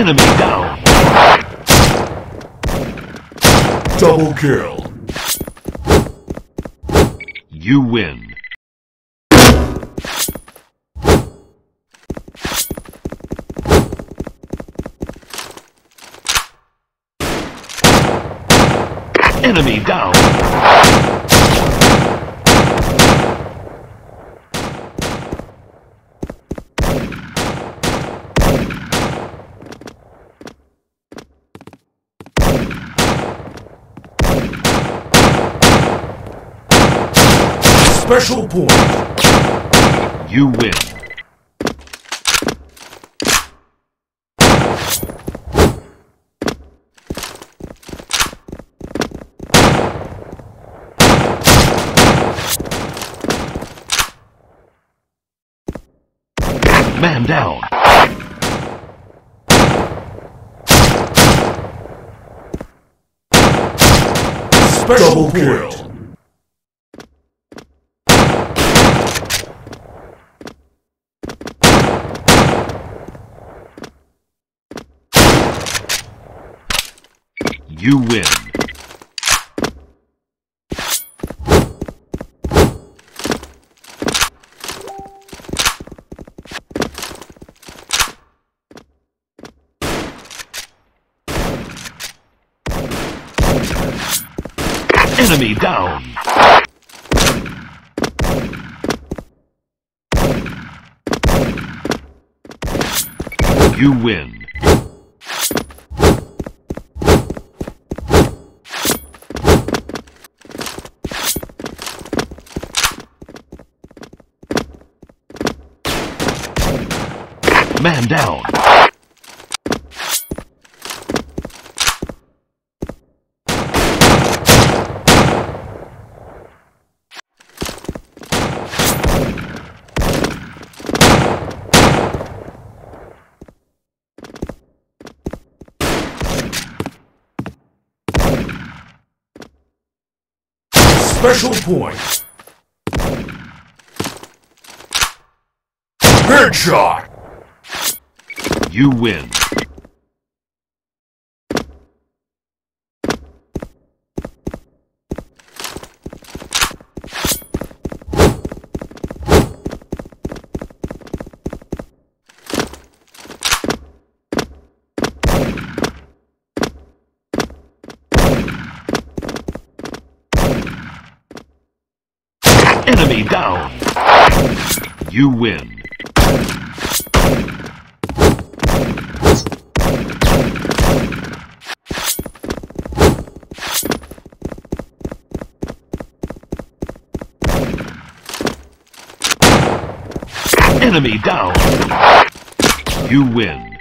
Enemy down. Double kill. You win. Enemy down. Special point. You win. Man down. Special kill. You win. Enemy down. You win. Man down. Special point. Headshot. You win. Enemy down. You win. Enemy down. You win.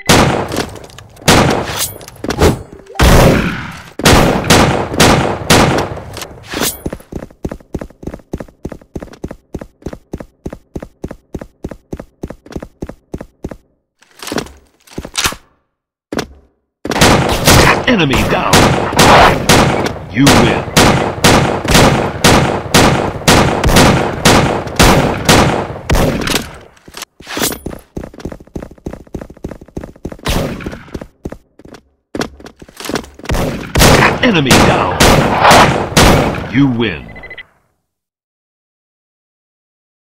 Enemy down. You win. Enemy down. You win.